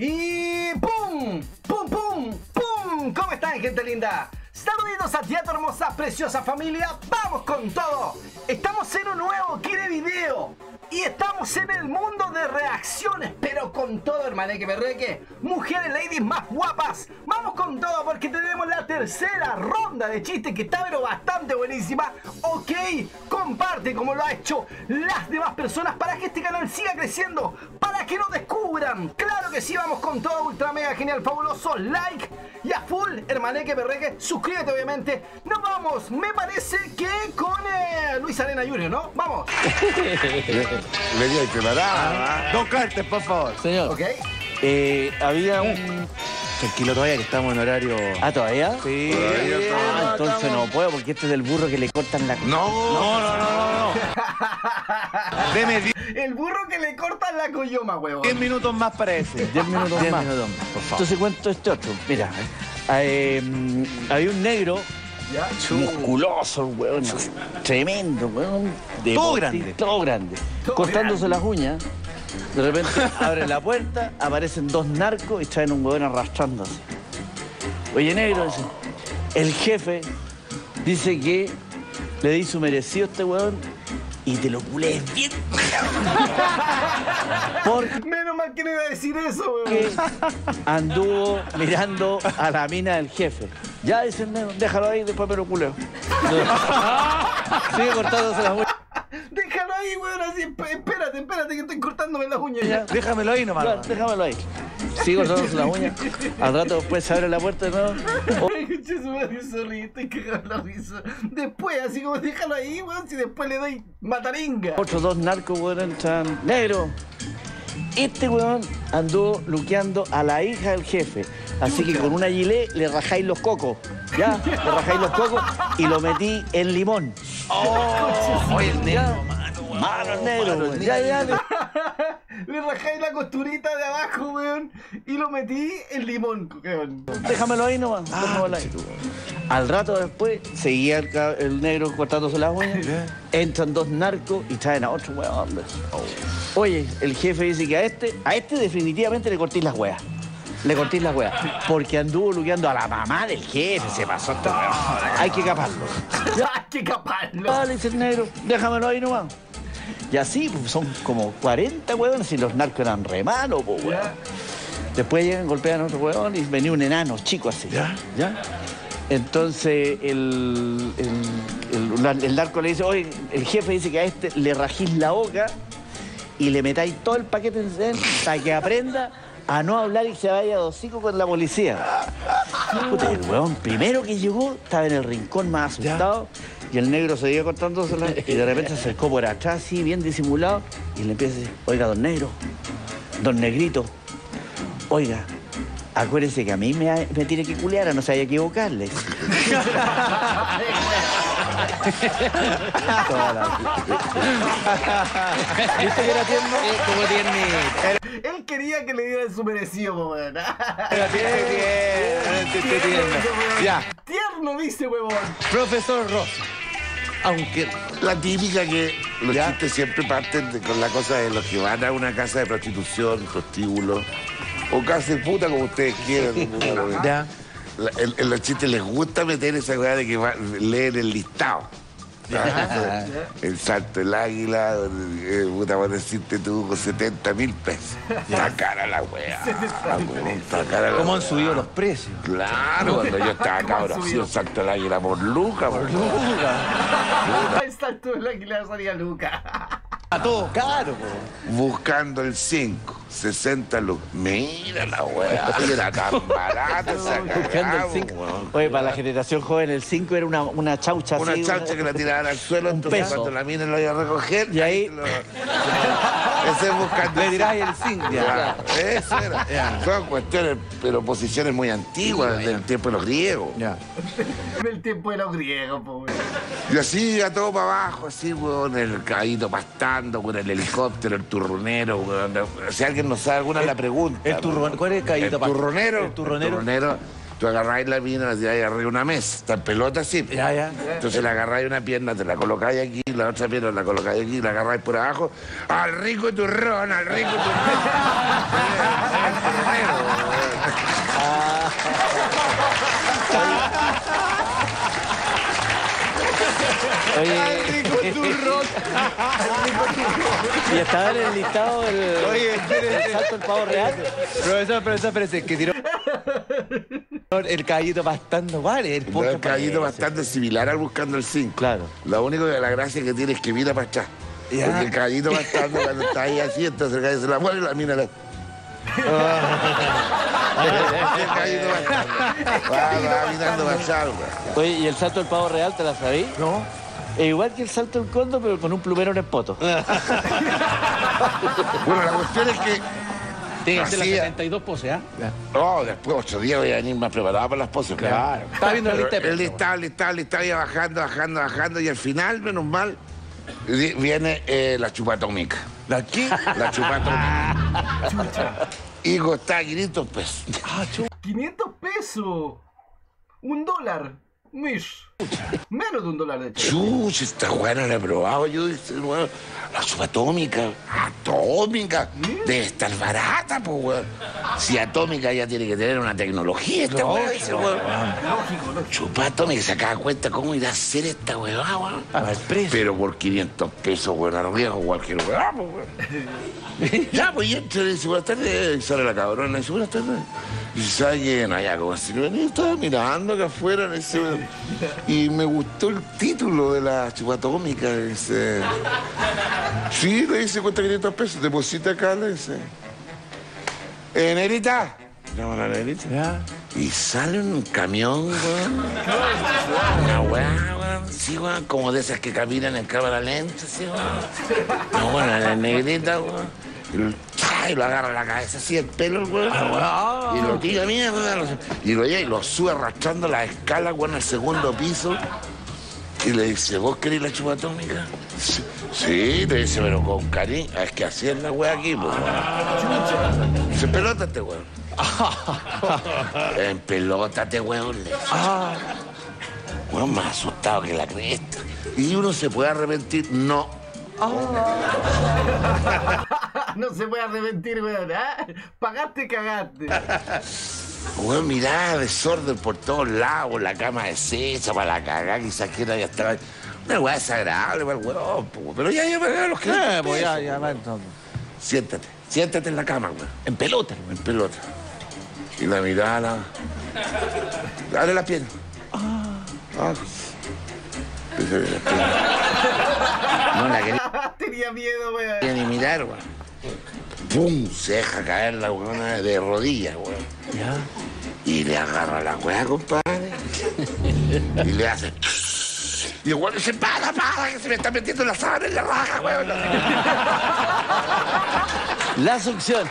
Y ¡pum! ¡Pum, pum! ¡Pum! ¿Cómo están, gente linda? Saluditos a ti, a tu hermosa, preciosa familia. ¡Vamos con todo! Estamos en un nuevo de video. Y estamos en el mundo de reacciones, pero con todo, hermane que perreque. Mujeres, ladies más guapas. Vamos con todo porque tenemos la tercera ronda de chistes que está pero bastante buenísima. Ok, comparte como lo ha hecho las demás personas para que este canal siga creciendo, para que nos descubran. Claro que sí, vamos con todo, ultra mega genial, fabuloso. Like y a full, hermane que perreque. Suscríbete, obviamente. Nos vamos, me parece que con eh, Luis Arena Junior, ¿no? Vamos. Le dio preparada. Dos cartas, por favor. Señor. Ok. Eh, había un. Tranquilo todavía que estamos en horario. ¿Ah, todavía? Sí. Ah, entonces no puedo porque este es del burro que le cortan la. No. No, no, no, no. Deme 10 El burro que le cortan la coyoma, huevón. minutos más para ese. 10 minutos Diez más. minutos más, por favor. Entonces cuento este otro. Mira, eh, había un negro ¿Ya? musculoso, weón. Tremendo, weón. de Todo grande. Todo grande. Todo Cortándose grande. las uñas. De repente abre la puerta, aparecen dos narcos y traen un weón arrastrándose. Oye, negro, dice, el jefe dice que le di su merecido a este weón y te lo culé bien. Porque Menos mal que no iba a decir eso, que anduvo mirando a la mina del jefe. Ya dice el negro, déjalo ahí, después me lo culeo. Sigue cortándose las uñas. Déjalo ahí, weón, así, esp- espérate, espérate que estoy cortándome las uñas ya. Déjamelo ahí nomás. Claro, déjamelo ahí. Sigue cortándose las uñas. Al rato después se abre la puerta de nuevo. Oh, concha su madre, cagando la risa. Después, así como déjalo ahí, weón, si después le doy mataringa. otros dos narcos, weón, entran. Negro. Este weón anduvo luqueando a la hija del jefe. Así que con una gilet le rajáis los cocos. ¿Ya? Le rajáis los cocos y lo metí en limón. Oye, el Ya. negro, mano. Mano, el negro, Mano, el weón. Ya, ya. Le rajáis la costurita de abajo, weón, y lo metí en limón, weón. Déjamelo ahí nomás. déjamelo ahí. Al rato después, seguía el, el negro cortándose las uñas. Entran dos narcos y traen a otro weón. Oye, el jefe dice que a este, a este definitivamente le cortéis las weas. Le cortéis las weas. Porque anduvo luqueando a la mamá del jefe. Se pasó weón. Hay que caparlo. ¡Hay que caparlo! Dale, dice el negro, déjamelo ahí nomás. Y así, pues, son como 40 huevones y los narcos eran re malos, pues, weón. Después llegan, golpean a otro huevón y venía un enano chico así. ¿Ya? ¿Ya? Entonces el, el, el- el narco le dice, oye, el jefe dice que a este le rajís la boca y le metáis todo el paquete en él para que aprenda a no hablar y se vaya a hocico con la policía. Puta, el huevón primero que llegó estaba en el rincón más asustado y el negro seguía cortándose la- y de repente se acercó por atrás así, bien disimulado y le empieza a decir, oiga, don negro, don negrito, oiga, acuérdese que a mí me, me tiene que culear, a no se vaya a equivocarle. Toda la- ¿Viste que era tierno? como tiene. Él quería que le dieran su merecido, weón. Pero tiene bien. Tierno, Ya. Tierno, dice, huevón. Profesor Ross. Aunque La típica que los Ya. chistes siempre parten de- con la cosa de los que van a una casa de prostitución, prostíbulo, o casa de puta como ustedes quieran. Ya. La- en, en los chistes les gusta meter esa weá de que va, leen el listado. El salto del águila, eh, puta, voy a decirte tú con 70 mil pesos. Está cara la weá. Está cara la ¿Cómo han subido los precios? Claro, cuando yo estaba cabro, hacía un salto del águila por Luca, por Luca. El salto del águila salía Luca. A todo caro, po. buscando el 5, 60 lucas. Mira la weá, era tan barata esa Buscando cagada, el 5. weón. Oye, para la generación joven, el 5 era una, una chaucha Una así. chaucha que la tiraban al suelo, Un entonces peso. cuando la mina lo iba a recoger. Y ahí- lo- Ese es buscando. Le tiráis el zinc, ya. Eso era. Son cuestiones, pero posiciones muy antiguas, del tiempo de los griegos. Ya. El tiempo de los griegos, po, weón. Y así a todo para abajo, así, weón, el caballito pastando, con el helicóptero, el turronero, weón. Si alguien no sabe alguna, la pregunta. el turron-. ¿cuál es el El pastando? turronero. El turronero. turronero, Tú agarráis la mina, la tiráis una mesa. Esta pelota sí. Ya, ya. Entonces la agarráis una pierna, te la colocáis aquí, la otra pierna la colocáis aquí, la agarráis por abajo. ¡Al rico turrón! ¡Al rico turrón! Oye. y estaba en el listado del Oye, el salto del pavo real. Profesor, profesor, parece que tiró el caballito pastando, vale, el No, el caballito bastante similar al buscando el 5. Claro. Lo único que la gracia que tiene es que mira para atrás. Porque el caballito bastante cuando está ahí así, entonces el caballito se la mueve y la mina la... bastante. Güey. Oye, ¿y el salto del pavo real te la sabí? No. Es igual que el salto del condo, pero con un plumero en el poto. Bueno, la cuestión es que... Tiene que ser las Hacía- 72 poses, ¿ah? Oh, después ocho días voy a venir más preparado para las poses. Claro. Estaba viendo la lista de Él estaba, iba bajando, bajando, bajando y al final, menos mal, viene eh, la chupatómica. ¿La qué? La chupatómica. y costaba 500 pesos. 500 pesos. Un dólar. Mish. Menos de un dólar, de hecho. Chuch, esta weá no la he probado. Yo dije, weón, la subatómica, atómica, debe estar barata, pues, weón. Si atómica ya tiene que tener una tecnología, esta weón. Lógico, lógico. Chupatómica, se acaba cuenta cómo irá a hacer esta weá, weón. A. Pero por 500 pesos, weón, arriesgo cualquier weá, pues, weón. Ya, pues, y entra y le dice, buenas tardes, sale la cabrona, y dice, buenas tardes. Y ¿sabe quién? Allá, como si no venía, estaba mirando acá afuera, dice, y me gustó el título de la chupatómica, dice. Sí, le dice, cuesta 500 pesos, deposita acá, le dice. Eh, negrita. Llama la negrita. Ya. Y sale un camión, weón. Una weá, weón. Sí, weón. Como de esas que caminan en cámara lenta, sí, weón. No, bueno, la negrita, weón. Y lo, agarra la cabeza así, el pelo, weón. Y lo tira mierda. Y lo lleva y lo sube arrastrando la escala, weón, al segundo piso. Y le dice, ¿vos querés la chupa atómica? Sí, sí, le dice, pero con cariño. Es que así es la weá aquí, pues, weón. Dice, pelótate, weón. En pelótate, weón. dice. Weón, más asustado que la cresta. ¿Y uno se puede arrepentir? No. No se puede arrepentir, weón. ¿ah? Pagaste y cagaste. Weón, mirá, desorden por todos lados, la cama deshecha para la cagada, quizás que ya estaba. Una weá desagradable para el weón, pero ya, ya, ya, los que. Eh, pues ya, ya, va, entonces. Siéntate, siéntate en la cama, weón. En pelota. En pelota. Y la mirada. Dale la pierna. Ah. La pierna. No la quería Tenía miedo, weón. ni mirar, weón. ¡Pum! Se deja caer la weona de rodillas, weón. Ya. Y le agarra la weá, compadre. y le hace. Y el dice, para, para, que se me está metiendo la sábana en la raja, weón. La succión.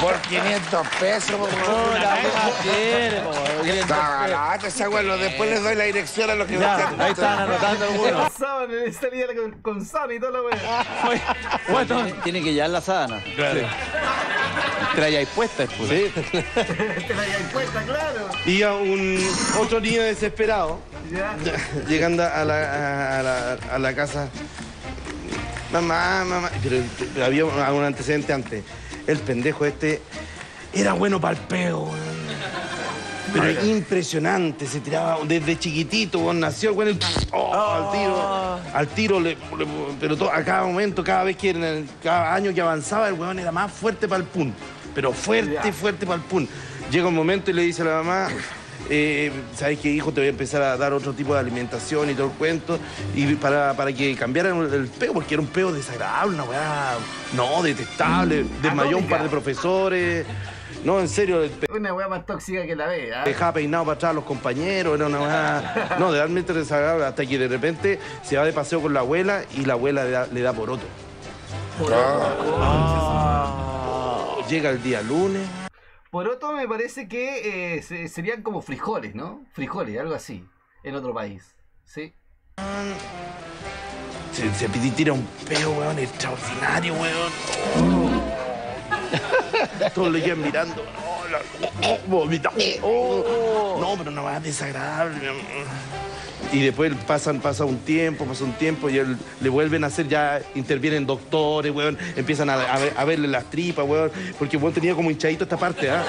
Por 500 pesos, weón. Hola, quiere, po, quiere. Está barata esa weón. Después les doy la dirección a los que Ya, buscan. ahí estaban anotando algunos. Pasaban, le salía con, con sábana y toda la weón. Bueno, tiene que llevar la sábana. Claro. Traíais puestas, pues. Sí. Te la habías puesta, claro. Iba un otro niño desesperado Ya. llegando a la, a la, a la casa. Mamá, mamá. Pero, pero había un, antecedente antes. El pendejo este era bueno para el peo. Pero impresionante, se tiraba desde chiquitito, weón, nació weón, el- oh, al tiro, al tiro, le- le- pero a cada momento, cada vez que, en el- cada año que avanzaba, el weón era más fuerte para el pun, pero fuerte, fuerte para el pun. Llega un momento y le dice a la mamá, eh, ¿sabes qué, hijo? Te voy a empezar a dar otro tipo de alimentación y todo el cuento, y para, para que cambiara el, peo, porque era un peo desagradable, una weá, no, detestable, desmayó un par de profesores, no, en serio, el pe- Una weá más tóxica que la ve, ¿ah? dejaba peinado para atrás a los compañeros, era una weá. No, realmente desagradable, hasta que de repente se va de paseo con la abuela y la abuela le da, le da por otro. Llega el día lunes. Poroto me parece que eh, se- serían como frijoles, ¿no? Frijoles, algo así, en otro país. ¿Sí? Se, se pidi- tira un peo, weón, extraordinario, weón. Oh. Todos lo llevan mirando. Oh, la- oh, vomita. Oh. No, pero una más desagradable. Y después pasan, pasa un tiempo, pasa un tiempo y él, le vuelven a hacer, ya intervienen doctores, weón, empiezan a, a ver- a verle las tripas, weón, porque weón tenía como hinchadito esta parte, ¿ah?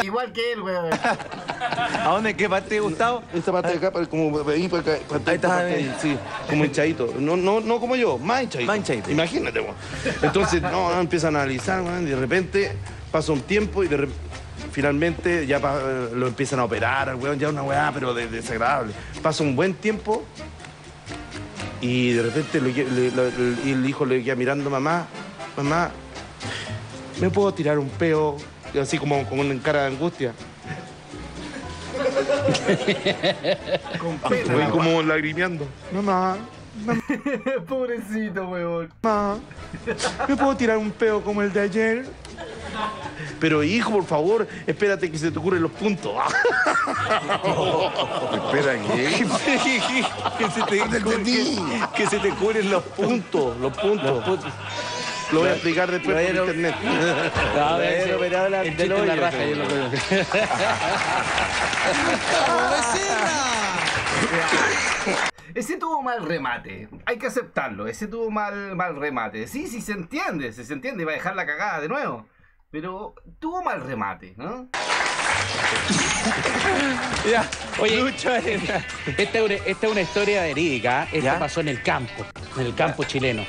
Igual que él, weón. ¿A dónde? ¿En qué parte, Gustavo? Esta parte de acá, como ahí, para acá, para Ahí está, esta parte ahí. ahí, sí, como hinchadito. No, no, no como yo, más hinchadito. Más hinchadito. Imagínate, weón. Entonces, no, no, empieza a analizar, weón, y de repente pasa un tiempo y de re- finalmente ya eh, lo empiezan a operar, al weón, ya una weá, pero de- desagradable. Pasa un buen tiempo y de repente le- el, hijo le queda mirando, mamá, mamá, ¿me puedo tirar un peo? Así como con una cara de angustia. Con pena. Voy como lagrimeando. Mamá, weá. Pobrecito, weón. mamá, ¿me puedo tirar un peo como el de ayer? Pero hijo, por favor, espérate que se te ocurren los puntos. Espera, ¿qué? que, se te, que, que se te cubren los puntos. puntos, los puntos. Lo voy a explicar después por internet. No, ese- pero operado la, el del la raja, sí. yo lo. Ese tuvo mal remate. Hay que aceptarlo. Ese tuvo mal, mal remate. Sí, sí, se entiende. Se, se entiende. Va a dejar la cagada de nuevo. Pero tuvo mal remate, ¿no? Ya, Oye, Lucho Arena. Esta es, una, esta es una historia verídica. ¿eh? Esto ¿Ya? pasó en el campo, en el campo chileno.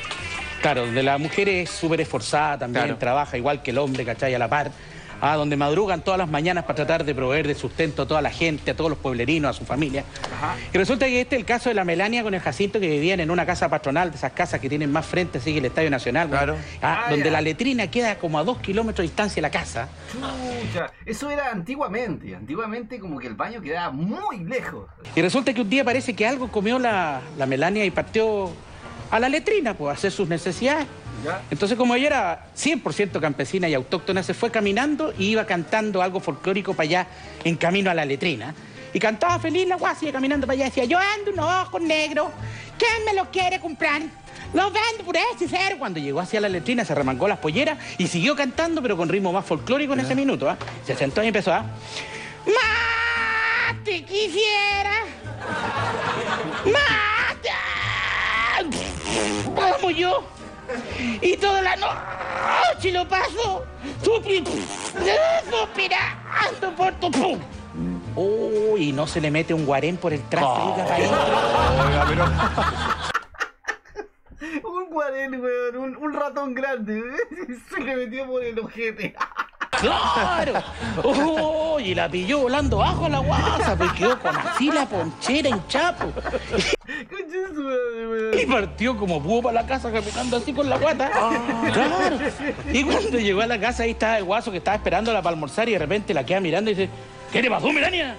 Claro, donde la mujer es súper esforzada también, Claro. trabaja igual que el hombre, ¿cachai? A la par. Ah, donde madrugan todas las mañanas para tratar de proveer de sustento a toda la gente, a todos los pueblerinos, a su familia. Y resulta que este es el caso de la Melania con el Jacinto que vivían en una casa patronal, de esas casas que tienen más frente, así que el Estadio Nacional. Claro. Ah, Ah, donde ya. la letrina queda como a dos kilómetros de distancia de la casa. Chucha. Eso era antiguamente. Antiguamente como que el baño quedaba muy lejos. Y resulta que un día parece que algo comió la, la Melania y partió a la letrina, pues, a hacer sus necesidades. ¿Ya? Entonces, como ella era 100% campesina y autóctona, se fue caminando y iba cantando algo folclórico para allá, en camino a la letrina. Y cantaba feliz la guasa, iba caminando para allá, decía, yo ando unos ojos negros, ¿quién me los quiere comprar? Los vendo por ese cero. Cuando llegó hacia la letrina, se remangó las polleras y siguió cantando, pero con ritmo más folclórico en ese minuto. ¿ah? Se sentó y empezó a... ¡Más te quisiera! ¡Mata! Como yo. Y toda la noche lo paso suspirando por tu... ¡Pum! Oh, y no se le mete un guarén por el traste oiga. Un guarén, weón. Un, un ratón grande. Se le metió por el ojete. ¡Claro! Oh, y la pilló volando bajo la guasa, pues quedó con así la ponchera en chapo. Y partió como búho para la casa caminando así con la guata. Claro. Y cuando llegó a la casa ahí estaba el guaso que estaba esperándola para almorzar y de repente la queda mirando y dice, ¿qué te pasó, Melania?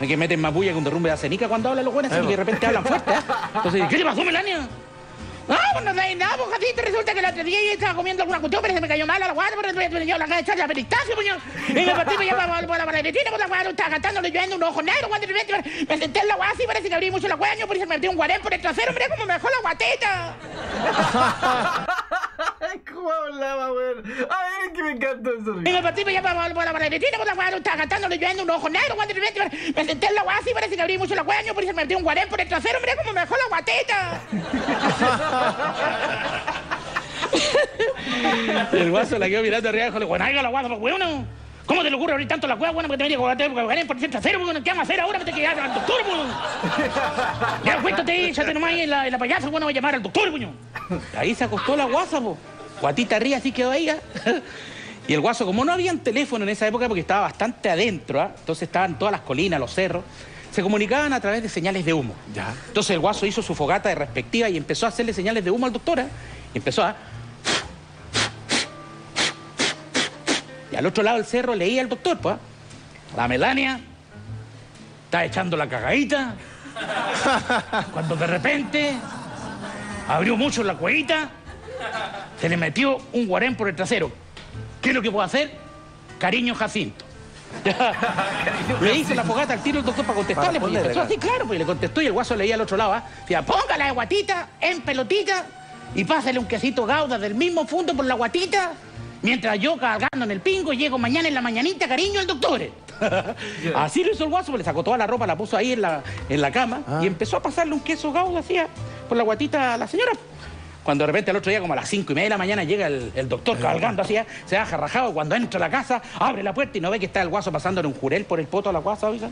Que meten más bulla que un derrumbe de acenica cuando hablan los buenos así que de repente hablan fuerte. ¿eh? Entonces, ¿qué te pasó, Melania? Ah, pues no sabes nada, pues Jacinto, resulta que el otro día yo estaba comiendo alguna cuestión, pero se me cayó mal a la guata, pero me dio la cara de la peristacio, puño. Y me partí allá para para la paletina, pues la guata estaba cantando, leyendo un ojo negro, cuando de repente me senté en la guata y parece que abrí mucho la cueño, por eso me metí un guarén por el trasero, mira cómo me dejó la guatita. Ay, ¿Cómo hablaba, weón? A ver, es que me encantó eso. Y me partí para allá para para la paletina, pues la guata estaba cantando, leyendo un ojo negro, cuando de repente me senté en la guata y parece que abrí mucho la cueño, por eso me metí un guarén por el trasero, mira cómo me dejó la guatita. Y el guaso la quedó mirando arriba y dijo, bueno, va la guasa, pues, weón. ¿Cómo te le ocurre abrir tanto la cueva, bueno, que te venía con la porque por ciento cero, weón? ¿Qué vamos a hacer ahora? Me que ir al doctor, weón. Ya, cuéntate, échate nomás ahí en la, en la payasa, bueno, voy a llamar al doctor, weón. Ahí se acostó la guasa, po. Guatita arriba, así quedó ahí, ¿ah? Y el guaso, como no habían teléfono en esa época, porque estaba bastante adentro, ¿ah? entonces estaban todas las colinas, los cerros, se comunicaban a través de señales de humo. Ya. Entonces el guaso hizo su fogata de respectiva y empezó a hacerle señales de humo al doctor. ¿ah? Y empezó a. Y al otro lado del cerro leía el doctor, pues. La Melania está echando la cagadita. Cuando de repente abrió mucho la cuevita, se le metió un guarén por el trasero. ¿Qué es lo que puedo hacer? Cariño Jacinto. le hizo la fogata al tiro el doctor para contestarle. Pues, y empezó así, claro, pues y le contestó y el guaso leía al otro lado. ¿ah? Decía, póngala de guatita en pelotita y pásale un quesito gauda del mismo fondo por la guatita mientras yo cargando en el pingo llego mañana en la mañanita, cariño, al doctor. Así lo hizo el guaso, pues le sacó toda la ropa, la puso ahí en la, en la cama y empezó a pasarle un queso gauda así ah, por la guatita a la señora. Cuando de repente el otro día, como a las cinco y media de la mañana, llega el, el doctor cabalgando así, ¿eh? se baja rajado. Cuando entra a la casa, abre la puerta y no ve que está el guaso pasando en un jurel por el poto a la guasa, oiga.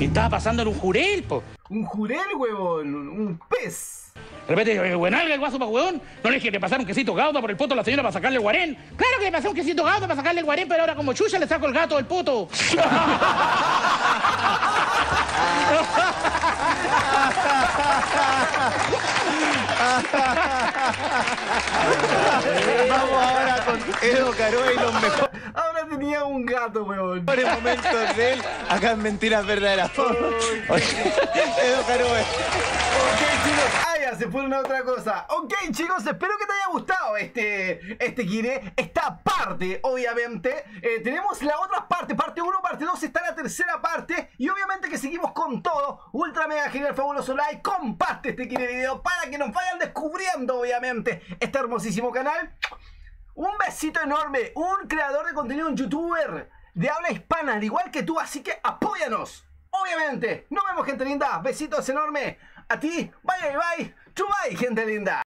Y estaba pasando en un jurel, po. Un jurel, huevón. Un, un pez. De repente, eh, buenalga el guaso pa' huevón. No le dije que le pasara un quesito gauda por el poto a la señora para sacarle el guarén. Claro que le pasó un quesito gauda para sacarle el guarén, pero ahora como chucha le saco el gato del poto. Vamos ahora con Edo Caroe y los mejores Ahora tenía un gato, huevón. momentos de él. Acá en Mentiras Verdaderas. Edo Caroe. Ok, chicos, ah, ya, se fueron a otra cosa. Ok, chicos, espero que te haya gustado este, este Kine. Esta parte, obviamente. Eh, tenemos la otra parte, parte 1, parte 2, está la tercera parte. Y obviamente que seguimos con todo. Ultra mega genial, fabuloso like. Comparte este Kine video para que nos vayan descubriendo, obviamente, este hermosísimo canal. Un besito enorme, un creador de contenido, un youtuber de habla hispana, al igual que tú, así que apóyanos. Obviamente, nos vemos gente linda, besitos enormes. A ti, bye bye bye, chubay gente linda.